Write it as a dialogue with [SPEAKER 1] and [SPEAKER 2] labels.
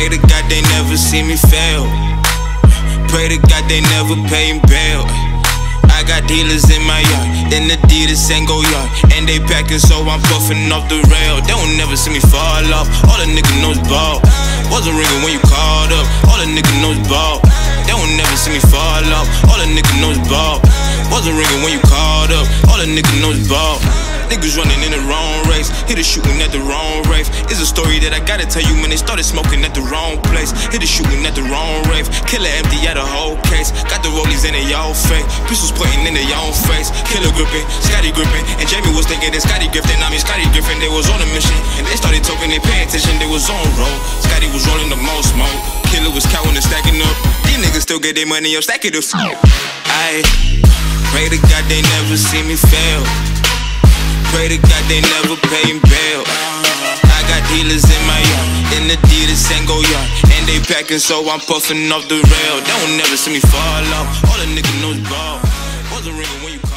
[SPEAKER 1] pray to God they never see me fail. Pray to God they never pay him bail. I got dealers in my yard, then Adidas and go yard. And they packing, so I'm puffing off the rail. They don't never see me fall off. All the nigga knows ball. Wasn't ringing when you called up. All the nigga knows ball. They don't never see me fall off. All the nigga knows ball. Wasn't ringing when you called up. All the nigga knows ball. Niggas running in the wrong race, hit a shooting at the wrong rave. It's a story that I gotta tell you when they started smoking at the wrong place. Hit a shooting at the wrong rave, killer empty at a whole case. Got the rollies in their y'all fake, pistols pointing in their own face. Killer gripping, Scotty gripping, and Jamie was thinking that Scotty Griffin. I mean Scotty Griffin, they was on a mission, and they started talking, they paying attention, they was on roll. Scotty was rolling the most smoke, killer was counting and stacking up. These niggas still get their money up, stack it up. I pray to God they never see me fail. Pray to God they never pay him bail. I got dealers in my yard, in Adidas and go yard. And they packing, so I'm puffing off the rail. They don't never see me fall off. All the nigga knows ball. Wasn't ringing when you